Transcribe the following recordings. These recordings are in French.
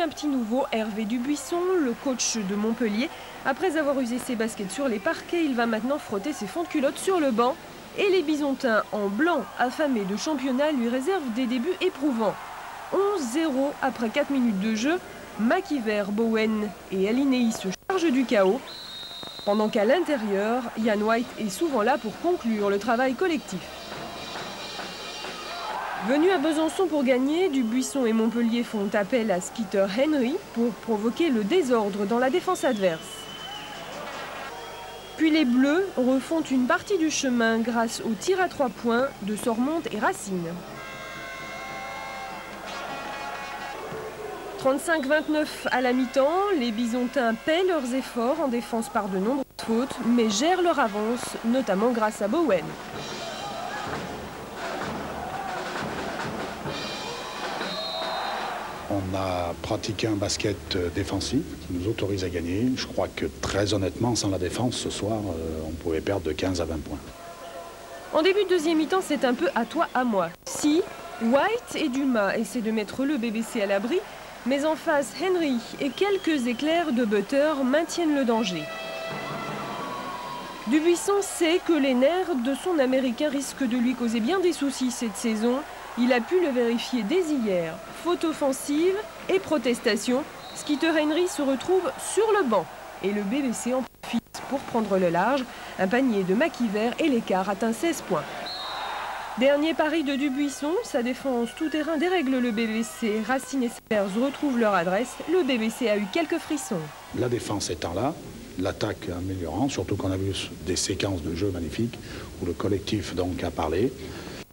un petit nouveau, Hervé Dubuisson, le coach de Montpellier. Après avoir usé ses baskets sur les parquets, il va maintenant frotter ses fonds de culotte sur le banc. Et les Bisontins en blanc, affamés de championnat, lui réservent des débuts éprouvants. 11-0 après 4 minutes de jeu, Makiver, Bowen et Alinei se chargent du chaos. Pendant qu'à l'intérieur, Yann White est souvent là pour conclure le travail collectif. Venu à Besançon pour gagner, Dubuisson et Montpellier font appel à Skeeter Henry pour provoquer le désordre dans la défense adverse. Puis les Bleus refont une partie du chemin grâce au tir à trois points de Sormonte et Racine. 35-29 à la mi-temps, les Bisontins paient leurs efforts en défense par de nombreuses fautes, mais gèrent leur avance, notamment grâce à Bowen. On a pratiqué un basket euh, défensif qui nous autorise à gagner. Je crois que très honnêtement, sans la défense, ce soir, euh, on pouvait perdre de 15 à 20 points. En début de deuxième mi-temps, c'est un peu à toi, à moi. Si White et Dumas essaient de mettre le BBC à l'abri, mais en face, Henry et quelques éclairs de Butter maintiennent le danger. Dubuisson sait que les nerfs de son Américain risquent de lui causer bien des soucis cette saison. Il a pu le vérifier dès hier. Faute offensive et protestation, Skitter Henry se retrouve sur le banc. Et le BBC en profite pour prendre le large. Un panier de Maquiver et l'écart atteint 16 points. Dernier pari de Dubuisson, sa défense tout-terrain dérègle le BBC. Racine et Spurs retrouvent leur adresse. Le BBC a eu quelques frissons. La défense étant là, l'attaque améliorant, surtout qu'on a vu des séquences de jeu magnifiques où le collectif donc a parlé.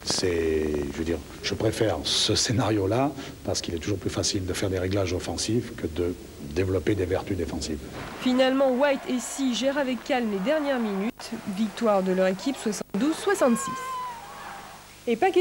C'est, je veux dire, je préfère ce scénario-là parce qu'il est toujours plus facile de faire des réglages offensifs que de développer des vertus défensives. Finalement, White et Si gèrent avec calme les dernières minutes. Victoire de leur équipe 72-66. Et pas